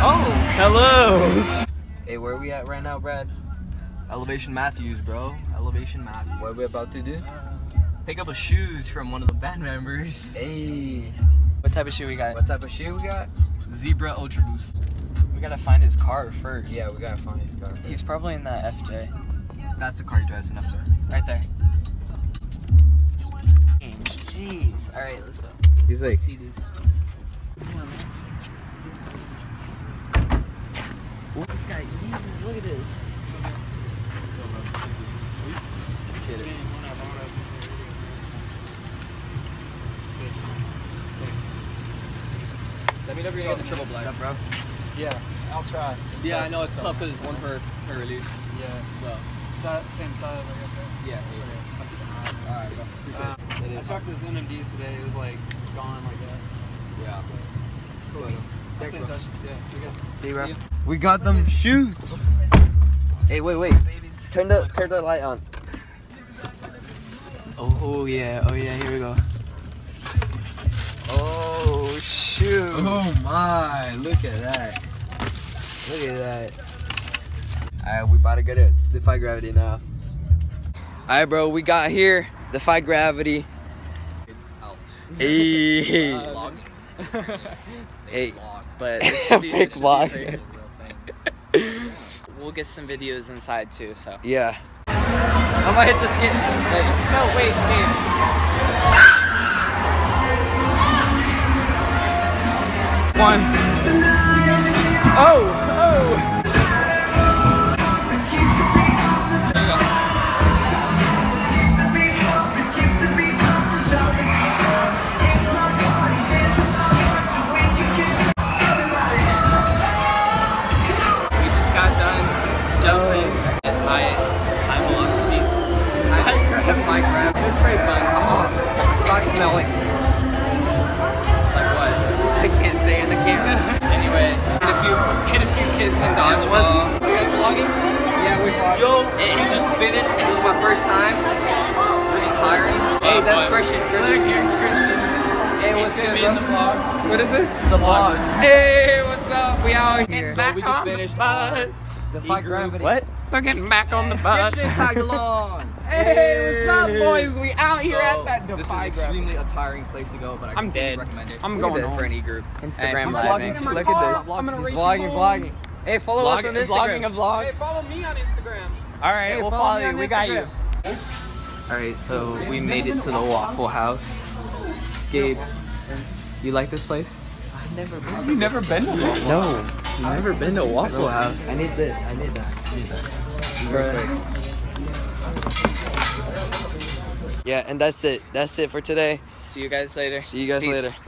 Oh, hello. Hey, where are we at right now, Brad? Elevation Matthews, bro. Elevation Matthews. What are we about to do? Pick up a shoes from one of the band members. Hey, What type of shoe we got? what type of shoe we got? Zebra Ultra Boost. We gotta find his car first. Yeah, we gotta find his car. He's probably in that FJ. That's the car he drives in there. Right there. Jeez. Alright, let's go. He's like, Let's see this. Come on, man. This guy, look at this. appreciate it. Let me know if you're gonna get the triple black. bro? Yeah, I'll try. It's Yeah, tough. I know it's tough because one per per release. Yeah, So Si- same size, I guess, right? yeah. Okay. All right, bro. Uh, I is. checked his NMDs today. It was like gone like that. Yeah. Cool. I'll Check, bro. Yeah, see you guys. See, bro. We got them shoes. Hey, wait, wait. Turn the turn the light on. Oh, oh yeah, oh yeah, here we go. Oh shoot! Oh my! Look at that. Look at that. Alright, we about to get it. Defy gravity now. Alright, bro, we got here. Defy gravity. Hey. Vlog. Hey. Vlog. But it should be, Fake it should be vlog. crazy. We'll get some videos inside too, so. Yeah. I'm gonna hit this skin. Hey. No, wait, wait. One. Oh. Pretty fun. Oh, socks smelling. Like what? I can't say in the camera. Anyway, hit a few, hit a few kids in It was. dodgeball. Are you guys vlogging? Yeah, we vlogged. Yo, Hey, we just finished. This is my first time. It's really tiring. Hey, that's But- Christian. Look, Christian. here's Christian. Hey, what's gonna good, bro? the vlog. What is this? The vlog. Hey, what's up? We out here. So we just finished Defy gravity. What? We're getting back on the bus. Christian tag along. Hey, what's up, boys? We out here at that This is Defy Gravity. extremely a tiring place to go, but I I'm dead. recommend it. I'm going this. for home. any group. Instagram He's live. vlogging man. too. Look Look at at this. I'm gonna He's you vlogging, home. vlogging. Hey, follow us on Vlogging, Instagram. vlogging a vlog. Hey, follow me on Instagram. All right, Hey, we'll follow follow you. We got you. All right, so we made it to the Waffle House. Gabe, you like this place? I've never been. You've never been to Waffle No, you've never been to Waffle House. I need that. I need that. I need that. Bruh. Yeah, and that's it. That's it for today. See you guys later. See you guys Peace. later.